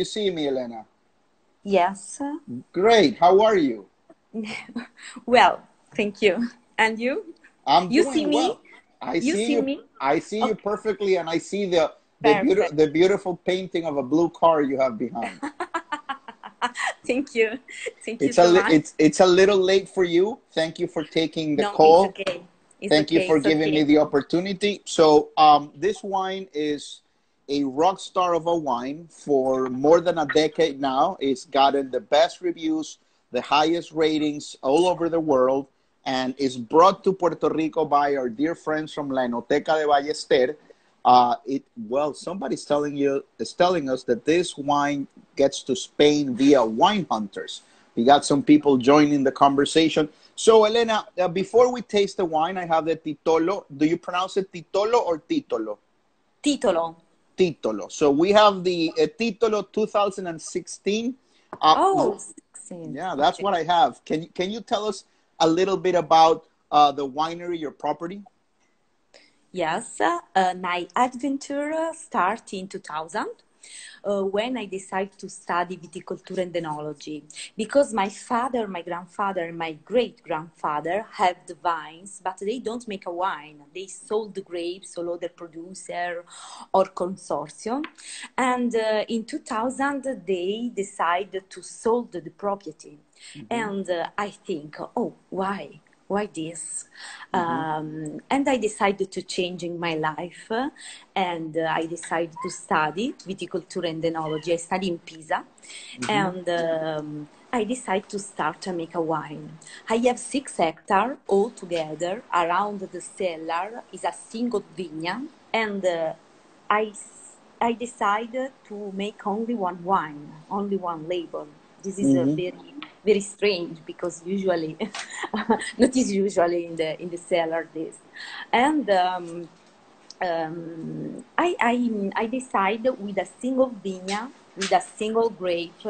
You see me, Elena? Yes. Great. How are you? well, thank you. And you? I'm you see me? I You see, see you. me? I see you perfectly, and I see the the, beauti- the beautiful painting of a blue car you have behind. Thank you. Thank you It's a so li- much. it's it's a little late for you. Thank you for taking the no, call. it's okay. It's Thank you for it's giving okay. me the opportunity. So, um, this wine is a rock star of a wine for more than a decade now. It's gotten the best reviews, the highest ratings all over the world, and is brought to Puerto Rico by our dear friends from La Enoteca de Ballester. Uh, it well, somebody's telling you is telling us that this wine gets to Spain via wine hunters. We got some people joining the conversation. So, Elena, uh, before we taste the wine, I have the Titolo. Do you pronounce it Titolo or Titolo? Titolo. Titolo. So we have the uh, Titolo 2016. Uh, Oh, 16. yeah, that's Okay. what I have. Can you can you tell us a little bit about uh, the winery, your property? Yes, uh, my adventure started in 2000 uh, when I decided to study viticulture and enology because my father, my grandfather, and my great grandfather have the vines, but they don't make a wine. They sold the grapes all other producer or consortium. And uh, in 2000, they decided to sold the property. And uh, I think, oh, why? Why this? Um, and I decided to change in my life, and uh, I decided to study viticulture and enology. I study in Pisa, and um, I decided to start to make a wine. I have six hectares all together around the cellar is a single vineyard, and uh, I I decided to make only one wine, only one label. This is a Mhm. very very strange because usually not is usually in the in the cellar this, and um, um, I, I I decide with a single vineyard with a single grape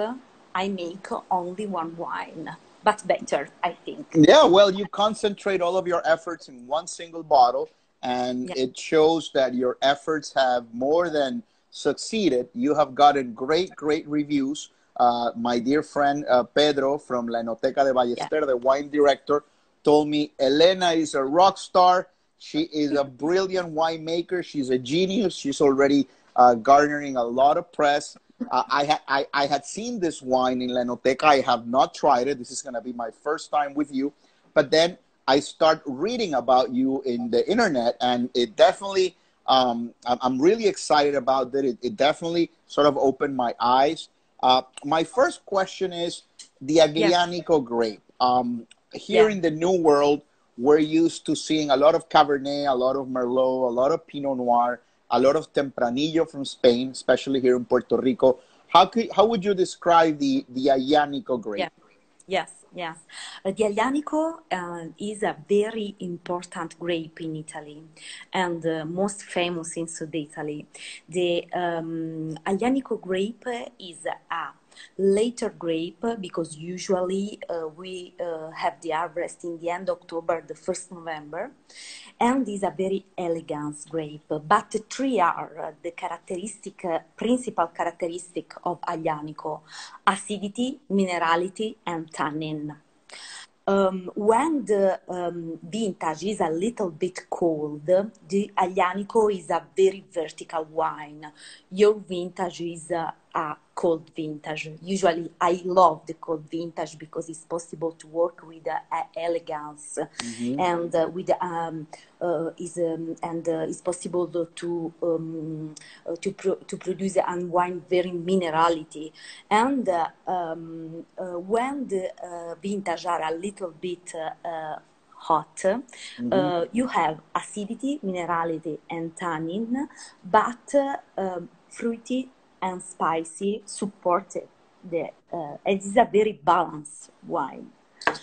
I make only one wine, but better I think. Yeah, well, you concentrate all of your efforts in one single bottle, and Yeah. it shows that your efforts have more than succeeded. You have gotten great, great reviews. Uh, my dear friend uh, Pedro from La Enoteca de Ballester, the wine director, told me Elena is a rock star. She is a brilliant winemaker. She's a genius. She's already uh, garnering a lot of press. Uh, I, ha- I, I had seen this wine in La Enoteca. I have not tried it. This is going to be my first time with you. But then I start reading about you in the internet, and it definitely, um, I'm, I'm really excited about that. It, it definitely sort of opened my eyes. Uh, my first question is the Aglianico grape. Um, here Yeah. in the New World, we're used to seeing a lot of Cabernet, a lot of Merlot, a lot of Pinot Noir, a lot of Tempranillo from Spain, especially here in Puerto Rico. How could how would you describe the the Aglianico grape? Yeah. Yes, yes. Uh, the Aglianico uh, is a very important grape in Italy and uh, most famous in South Italy. The um, Aglianico grape is a later grape because usually uh, we uh, have the harvest in the end October, the first November, and is a very elegant grape. But three are uh, the characteristic, uh, principal characteristic of Aglianico: acidity, minerality, and tannin. Um, when the um, vintage is a little bit cold, the Aglianico is a very vertical wine. Your vintage is a, a cold vintage. Usually, I love the cold vintage because it's possible to work with uh, uh, elegance and uh, with um, uh, is um, and uh, it's possible to um, uh, to pro- to produce a wine very minerality. And uh, um, uh, when the uh, vintage are a little bit uh, uh, hot, uh, you have acidity, minerality, and tannin, but uh, um, fruity and spicy supported the uh, it is a very balanced wine.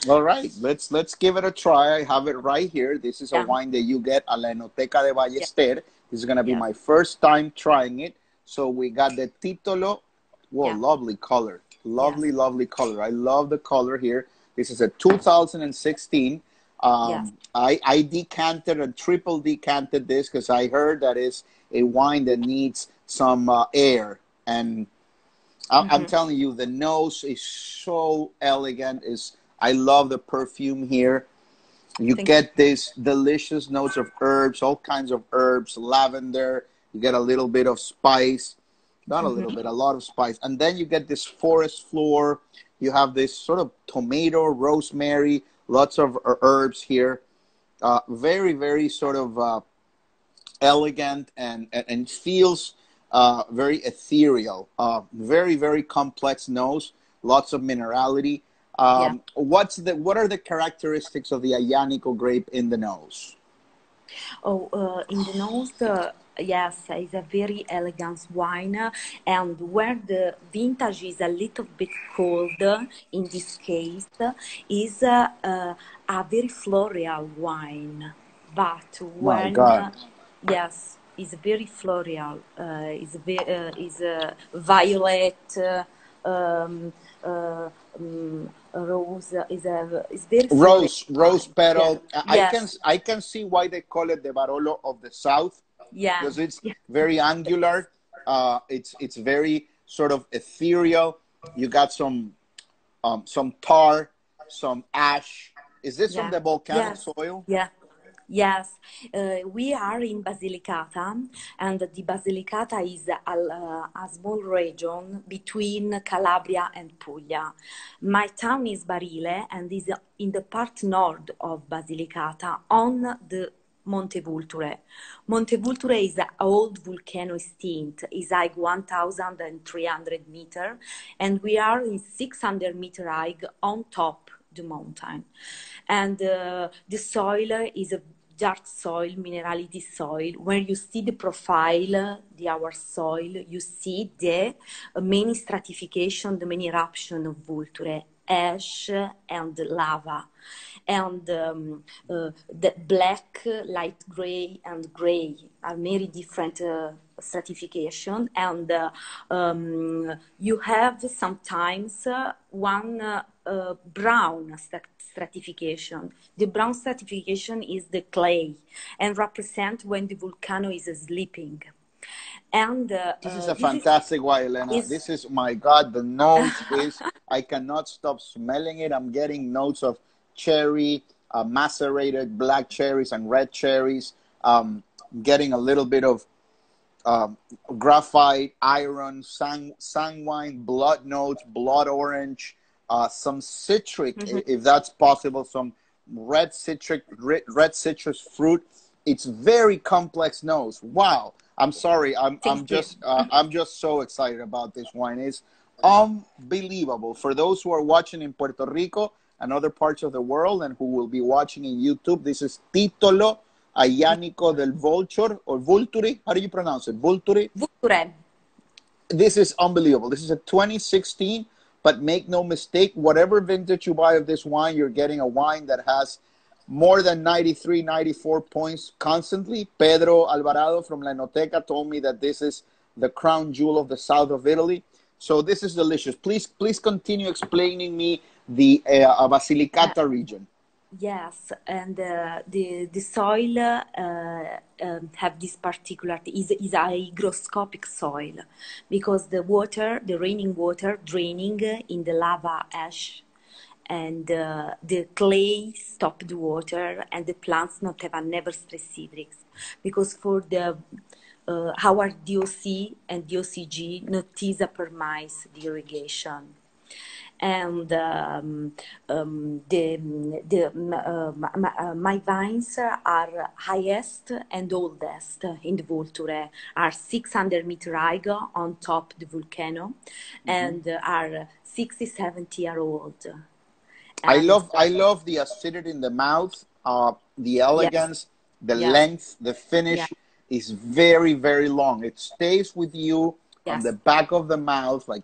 All right, let's let's give it a try. I have it right here. This is a Yeah. wine that you get at La Enoteca de Ballester. This is gonna be Yeah. my first time trying it. So we got the Titolo. Whoa, Yeah. lovely color. Lovely, lovely color. I love the color here. This is a 2016. Um, Yes. I, I decanted and triple decanted this because I heard that is a wine that needs some uh, air. And I'm, mm-hmm. I'm telling you, the nose is so elegant. Is I love the perfume here. You Thank get you. this delicious notes of herbs, all kinds of herbs, lavender. You get a little bit of spice, not a little mm-hmm. bit, a lot of spice, and then you get this forest floor. You have this sort of tomato, rosemary, lots of herbs here. Uh, very, very sort of uh, elegant and, and, and feels uh, very ethereal. Uh, very, very complex nose, lots of minerality. Um, yeah. What's the what are the characteristics of the Aglianico grape in the nose? Oh, uh, in the nose, uh, yes, it's a very elegant wine, and where the vintage is a little bit cold, in this case, is uh, uh, a very floral wine. But when yes, it's very floral. Uh, it's very, uh, uh, violet. Um, um, rose is a is very rose rose petal. Yeah. I yes. can I can see why they call it the Barolo of the South. Yeah, because it's yeah. very angular. Uh, it's it's very sort of ethereal. You got some um, some tar, some ash. Is this yeah. from the volcanic yes. soil? Yeah, Yes, uh, we are in Basilicata, and the Basilicata is a, uh, a, small region between Calabria and Puglia. My town is Barile and is in the part north of Basilicata on the Monte Vulture. Monte Vulture is an old volcano extinct. It's like 1,300 meter, and we are in 600 meter high on top the mountain. And uh, the soil is a dark soil, minerality soil, where you see the profile, the our soil, you see the many stratification, the many eruption of vulture, ash and lava. And um, uh, the black, light gray, and gray are very different uh, stratification. And uh, um, you have sometimes uh, one uh, brown stratification. The brown stratification is the clay and represent when the volcano is sleeping. And uh, this is a fantastic one, Elena. Is, this is my God. The nose is I cannot stop smelling it. I'm getting notes of cherry, uh, macerated black cherries and red cherries. Um, getting a little bit of um, graphite, iron, sang, sanguine, blood notes, blood orange, uh, some citric, mm-hmm. if that's possible, some red citric, red, red citrus fruit. It's very complex nose. Wow. I'm sorry. I'm, I'm just uh, I'm just so excited about this wine. It's unbelievable. For those who are watching in Puerto Rico and other parts of the world and who will be watching in YouTube, this is Titolo Aglianico del Vulture or Vulturi. How do you pronounce it? Vulturi? Vulture. This is unbelievable. This is a 2016 but make no mistake, whatever vintage you buy of this wine, you're getting a wine that has more than 93, 94 points constantly. Pedro Alvarado from La Enoteca told me that this is the crown jewel of the south of Italy. So this is delicious. Please, please continue explaining me the uh, Basilicata region. Yes, and uh, the the soil uh, um, have this particular is is a hygroscopic soil because the water, the raining water, draining in the lava ash, and uh, the clay stop the water, and the plants not have a never specific because for the uh, our DOC and DOCG not is a permise the irrigation and um, um, the, the, uh, my, uh, my, vines are highest and oldest in the Vulture, are 600 meter high on top the volcano, mm-hmm. and are 60, 70 year old. And I love, I love the acidity in the mouth, uh, the elegance, yes. the yes. length, the finish. Yeah. Is very very long. It stays with you yes. on the back of the mouth, like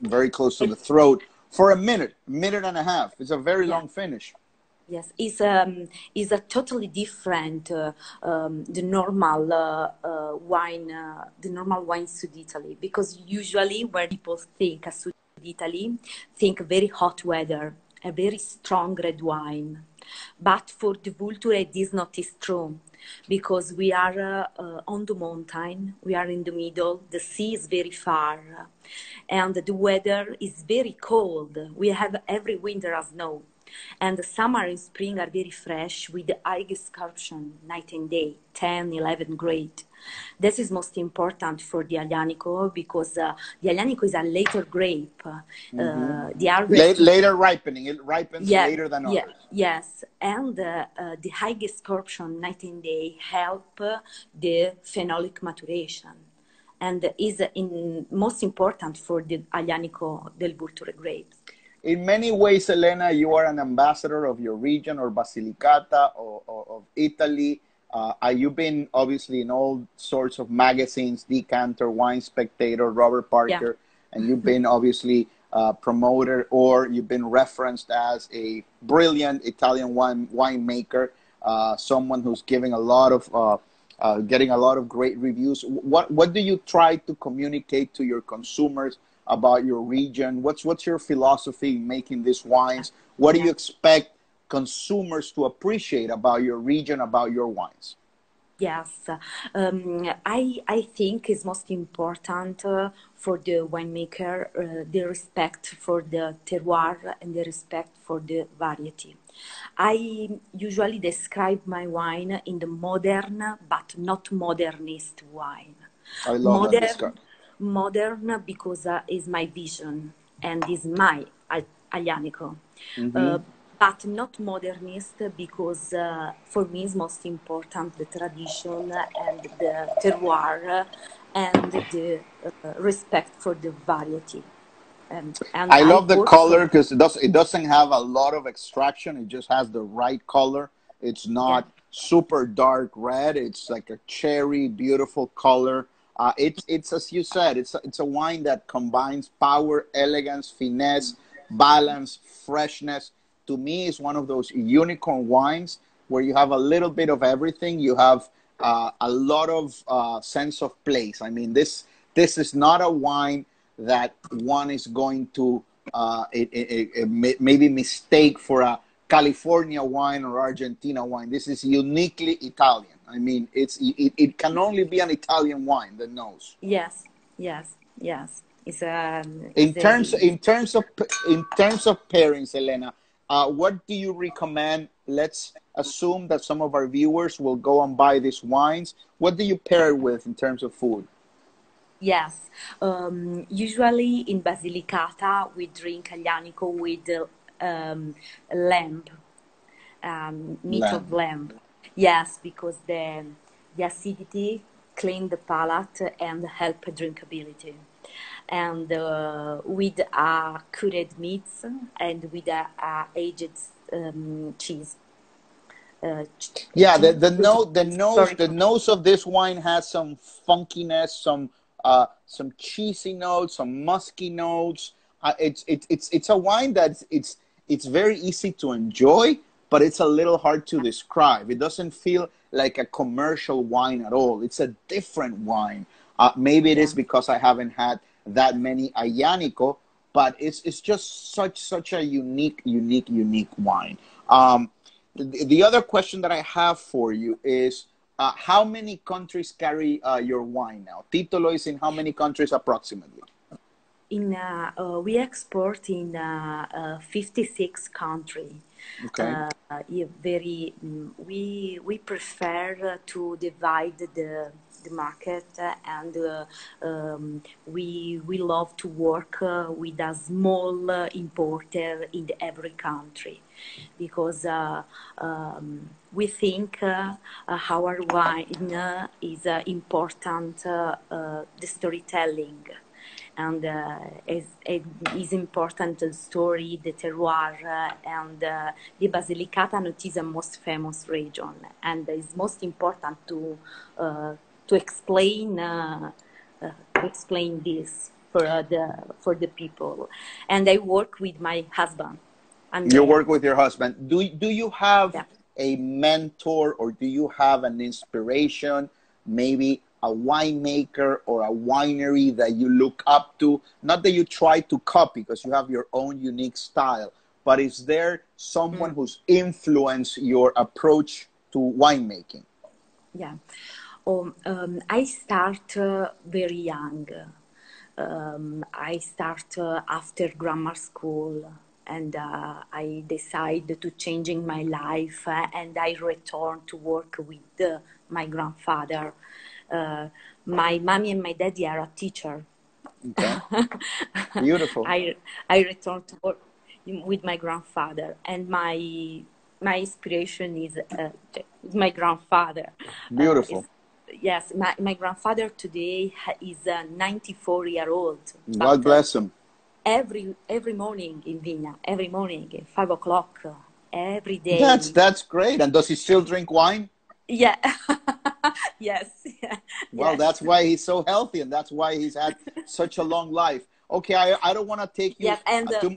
very close to the throat for a minute, minute and a half. It's a very yeah. long finish. Yes, it's um it's a totally different uh, um, the normal uh, uh, wine uh, the normal wine Sud Italy because usually when people think of Sud Italy think very hot weather a very strong red wine, but for the Vulture it is not is true because we are uh, on the mountain, we are in the middle, the sea is very far, and the weather is very cold. We have every winter as snow. And the summer and spring are very fresh with the high escursion night and day, 10, 11 grade. This is most important for the Aglianico because uh, the Aglianico is a later grape. Uh, mm-hmm. the harvest later ripening, it ripens yeah, later than others. Yes, and uh, uh, the high escursion night and day help the phenolic maturation and is in, most important for the Aglianico del Vulture grapes in many ways, Elena, you are an ambassador of your region or Basilicata or, or of Italy. Uh, you've been obviously in all sorts of magazines, Decanter, Wine Spectator, Robert Parker, yeah. and you've been obviously uh, promoted or you've been referenced as a brilliant Italian wine winemaker, uh, someone who's giving a lot of uh, uh, getting a lot of great reviews. What what do you try to communicate to your consumers about your region? What's what's your philosophy in making these wines? What do you expect consumers to appreciate about your region, about your wines? Yes, um, I I think is most important uh, for the winemaker uh, the respect for the terroir and the respect for the variety. I usually describe my wine in the modern but not modernist wine. I love modern, that modern because uh, is my vision and is my Aglianico. Mm-hmm. Uh, but not modernist because uh, for me is most important the tradition and the terroir and the uh, respect for the variety. And, and I, I love the color because it does it doesn't have a lot of extraction. It just has the right color. It's not yeah. super dark red. It's like a cherry, beautiful color. Uh, it's it's as you said, it's a, it's a wine that combines power, elegance, finesse, balance, freshness. To me, it's one of those unicorn wines where you have a little bit of everything. You have uh, a lot of uh, sense of place. I mean, this this is not a wine that one is going to uh, it, it, it, maybe mistake for a California wine or Argentina wine. This is uniquely Italian. I mean, it's it, it can only be an Italian wine that knows. Yes, yes, yes. It's a. Um, in terms a... in terms of in terms of pairings, Elena, uh, what do you recommend? Let's assume that some of our viewers will go and buy these wines. What do you pair it with in terms of food? Yes, um, usually in Basilicata we drink Aglianico with um, lamb, um, meat lamb. of lamb. Yes, because the, the acidity clean the palate and help drinkability. And uh, with uh, cured meats and with a, uh, aged um, cheese. Uh, yeah, the, the nose, the nose, Sorry. the nose of this wine has some funkiness, some uh, some cheesy notes, some musky notes. Uh, it's it's it's it's a wine that's it's it's very easy to enjoy, but it's a little hard to describe. It doesn't feel like a commercial wine at all. It's a different wine. Uh, maybe it is because I haven't had that many Aglianico, but it's it's just such such a unique, unique, unique wine. Um, the, the, other question that I have for you is uh, how many countries carry uh, your wine now? Titolo is in how many countries approximately? In uh, uh, we export in uh, 56 countries. Okay. Uh, very mm, we we prefer to divide the the market and uh, um, we we love to work uh, with a small importer in every country because uh, um, we think uh, our wine is important the storytelling and uh, is, is important the story, the terroir, uh, and uh, the Basilicata not is the most famous region, and it's most important to uh, to explain uh, uh, to explain this for the for the people. And I work with my husband. And you work with your husband. Do do you have yeah. a mentor or do you have an inspiration? Maybe a winemaker or a winery that you look up to? Not that you try to copy because you have your own unique style, but is there someone mm. who's influenced your approach to winemaking? yeah. Um, um, I start uh, very young. Um, I start uh, after grammar school and uh, I decide to changing my life uh, and I return to work with uh, my grandfather. Uh, my mommy and my daddy are a teacher. Okay. Beautiful. I, I return to work with my grandfather and my my inspiration is uh, my grandfather. Beautiful. Uh, yes, my, my grandfather today is uh, 94 year old. God bless him. Every every morning in Vigna, every morning at five o'clock, every day. That's that's great. And does he still drink wine? Yeah. yes. Yeah. Well, yes. that's why he's so healthy, and that's why he's had such a long life. Okay, I, I don't want to take you. Yeah, and uh, to,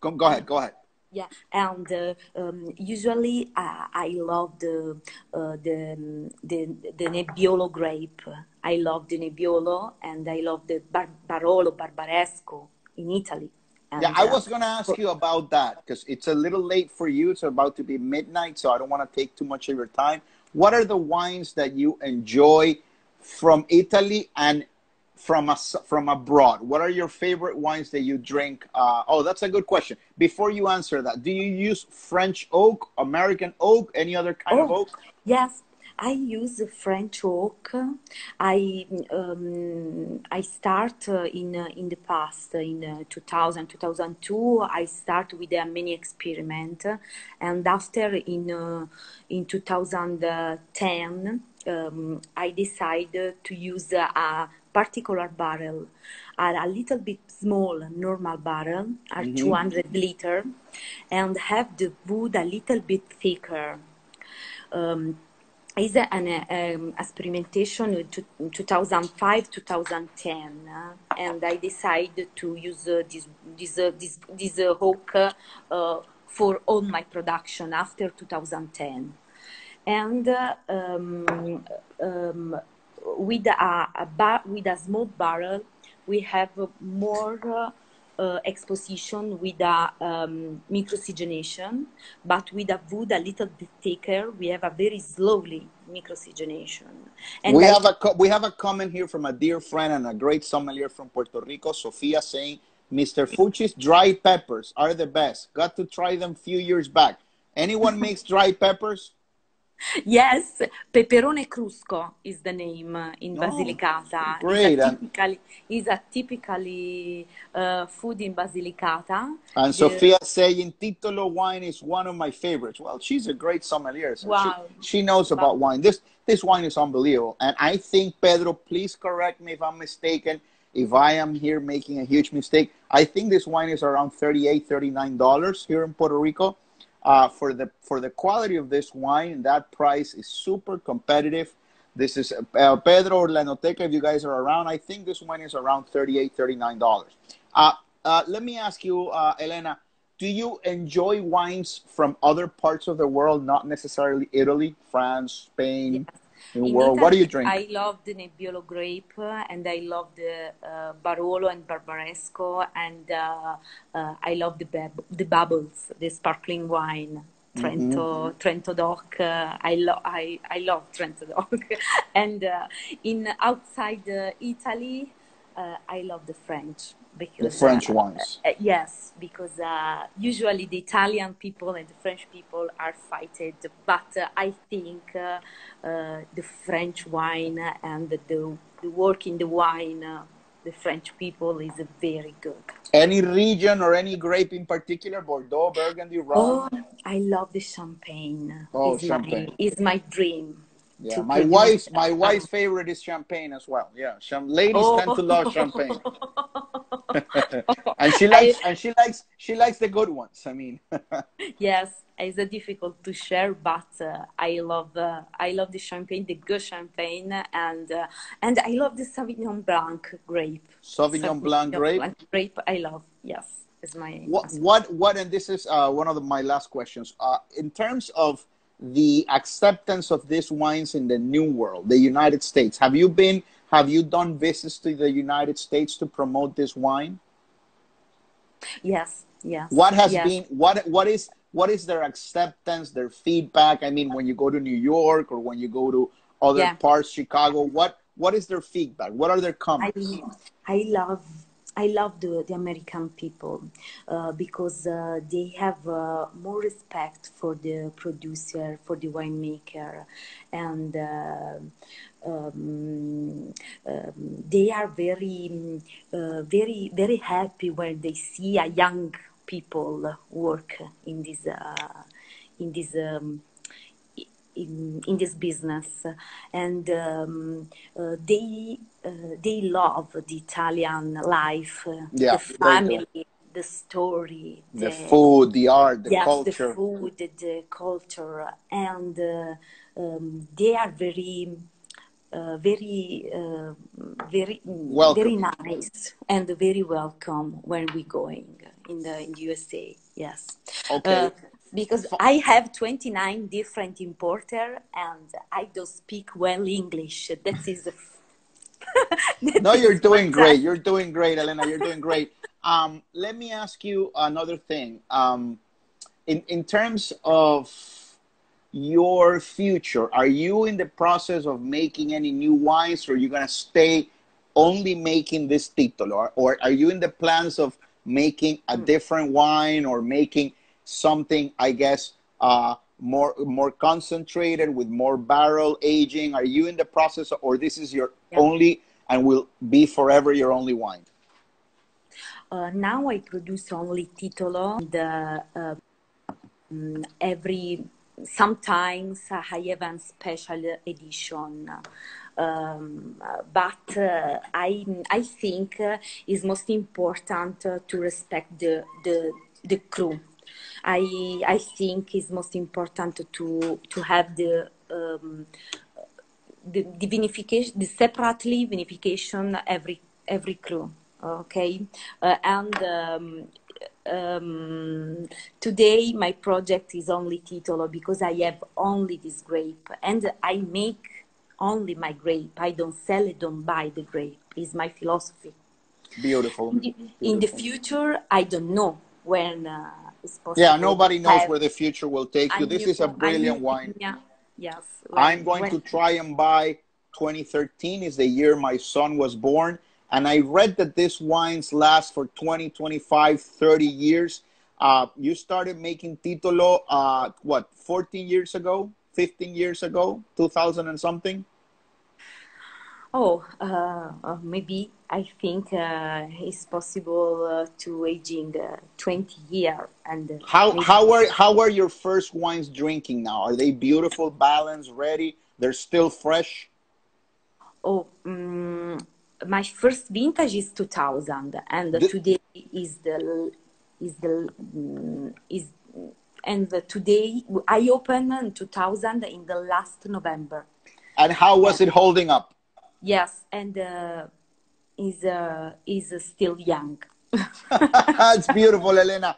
go, go ahead. Go ahead. Yeah, and uh, um, usually uh, I love the, uh, the the the Nebbiolo grape. I love the Nebbiolo, and I love the Bar- Barolo Barbaresco in Italy. And, yeah, I uh, was going to ask you about that because it's a little late for you. It's about to be midnight, so I don't want to take too much of your time. What are the wines that you enjoy from Italy and from a, from abroad? What are your favorite wines that you drink? Uh, oh, that's a good question. Before you answer that, do you use French oak, American oak, any other kind of Oh, oak? yes, I use French oak. I um, I start uh, in uh, in the past in uh, 2000 2002. I start with a mini experiment, and after in uh, in 2010 um, I decided to use a particular barrel, a, a little bit small normal barrel, a 200 liter, and have the wood a little bit thicker. Um, is an um, experimentation in 2005 2010 uh, and i decided to use uh, this this uh, this, this uh, hook for all my production after 2010 and um, um, with a, a bar, with a small barrel we have more uh, exposition with a um, micro-oxygenation, but with a wood a little bit thicker, we have a very slowly micro-oxygenation. And we I- have a co- we have a comment here from a dear friend and a great sommelier from Puerto Rico, Sofia, saying, "Mr. Fucci's dried peppers are the best. Got to try them few years back. Anyone makes dried peppers? Yes, peperone crusco is the name in Oh, Basilicata. great, It's a typically, is a typically uh, food in Basilicata. And The- Sofia saying Titolo wine is one of my favorites. Well, she's a great sommelier. So Wow. she, she knows about wine. This this wine is unbelievable. And I think Pedro, please correct me if I'm mistaken. If I am here making a huge mistake, I think this wine is around $38, $39 here in Puerto Rico. Uh, for the for the quality of this wine, that price is super competitive. This is uh, Pedro or Lenoteca. If you guys are around, I think this wine is around 38 $39. Uh, uh, let me ask you, uh, Elena, do you enjoy wines from other parts of the world, not necessarily Italy, France, Spain, New In World? What do you drink? I love the Nebbiolo grape uh, and I love the uh, Barolo and Barbaresco and uh, uh, I love the bab- the bubbles, the sparkling wine. Trento, Trento Doc. Uh, I love I, I love Trento Doc. and uh, in outside uh, Italy, uh, I love the French because The French uh, wines. uh, yes, because uh, usually the Italian people and the French people are fighted, but uh, I think uh, uh, the French wine and the, the work in the wine, uh, the French people is very good. Any region or any grape in particular? Bordeaux, Burgundy, Oh, I love the champagne. Oh, It's champagne. My, is my dream. Yeah, my wife's my wife's favorite is champagne as well. Yeah, Cham- ladies Oh. tend to love champagne, and she likes and she likes she likes the good ones. I mean, Yes, it's uh, difficult to share, but uh, I love uh, I love the champagne, the good champagne, and uh, and I love the Sauvignon Blanc grape. Sauvignon Blanc grape. grape, I love. Yes, is my. what what what? And this is uh, one of the, my last questions. Uh, in terms of the acceptance of these wines in the New World, the United States, have you been? Have you done visits to the United States to promote this wine? Yes, yes. what has yes. been what what is what is their acceptance their feedback i mean when you go to new york or when you go to other yeah. parts, Chicago. What what is their feedback? What are their comments? I, I love I love the, the American people uh, because uh, they have uh, more respect for the producer, for the winemaker, and uh, um, um, they are very, uh, very, very happy when they see a young people work in this, in this. Um, in, in this business and um, uh, they uh, they love the Italian life, uh, yeah, the family, the story, the, the, food, the art, the yes, culture. the food, the culture, and uh, um, they are very. Uh, very, uh, very, welcome. very nice and very welcome when we going in the, in the USA. Yes. Okay because I have 29 different importer and I don't speak well English. That is. that no, you're doing great. You're doing great, Elena. You're doing great. Um, let me ask you another thing. Um, in in terms of your future, are you in the process of making any new wines, or are you gonna stay only making this titolo, or, or are you in the plans of making a hmm. different wine or making something, I guess, uh, more more concentrated with more barrel aging? Are you in the process, or this is your yeah. only and will be forever your only wine? Uh, now I produce only Titolo. The uh, mm, every sometimes I have a special edition. Um, but uh, I I think uh, it's most important to respect the the the cru I I think it's most important to to have the um, the, the vinification, the separately vinification every every cru. Okay, uh, and um, um, today my project is only Titolo because I have only this grape and I make only my grape. I don't sell it, don't buy the grape. Is my philosophy. Beautiful. In the, Beautiful. In the future, I don't know when. Uh. Yeah, nobody knows where the future will take you. This is a brilliant wine. Yeah, yes. I'm going when, to try and buy 2013 is the year my son was born. And I read that this wines last for 20, 25, 30 years. Uh, you started making Titolo, uh, what, 14 years ago, 15 years ago, 2000 and something? Oh, uh, uh, maybe I think uh, it's possible uh, to aging uh, 20 year and uh, how how are how are your first wines drinking now? Are they beautiful, balanced, ready? They're still fresh. Oh, um, my first vintage is 2000, and the, today is the is the um, is and today I opened in 2000 in the last November. And how was it holding up? Yes, and uh, is uh, is still young. That's beautiful, Elena.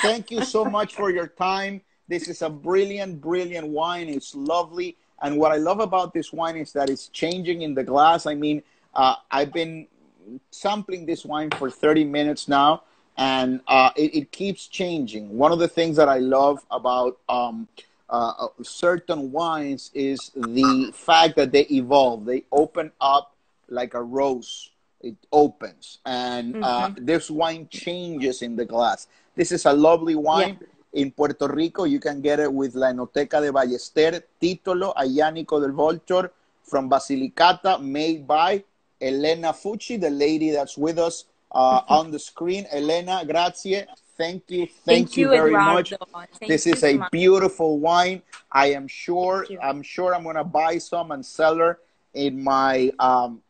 Thank you so much for your time. This is a brilliant, brilliant wine. It's lovely. And what I love about this wine is that it's changing in the glass. I mean, uh, I've been sampling this wine for 30 minutes now, and uh, it, it, keeps changing. One of the things that I love about um, uh, uh, certain wines is the fact that they evolve. They open up like a rose. It opens, and uh, mm-hmm. this wine changes in the glass. This is a lovely wine. Yeah. In Puerto Rico, you can get it with La Enoteca de Ballester, Titolo Aglianico del Vulture from Basilicata, made by Elena Fucci, the lady that's with us uh, mm-hmm. on the screen. Elena, grazie. Thank you. Thank, Thank you, you, very Eduardo. much. Thank this is a much. beautiful wine. I am sure. I'm sure I'm gonna buy some and sell her in my um,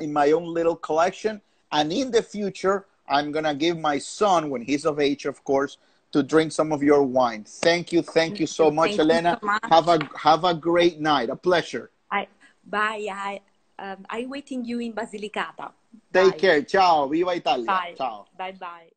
in my own little collection. And in the future, I'm gonna give my son, when he's of age, of course, to drink some of your wine. Thank you. Thank you so much, thank Elena. So much. Have a have a great night. A pleasure. I, bye. I um, I waiting you in Basilicata. Take bye. care. Ciao. Viva Italia. Bye. Ciao. Bye bye.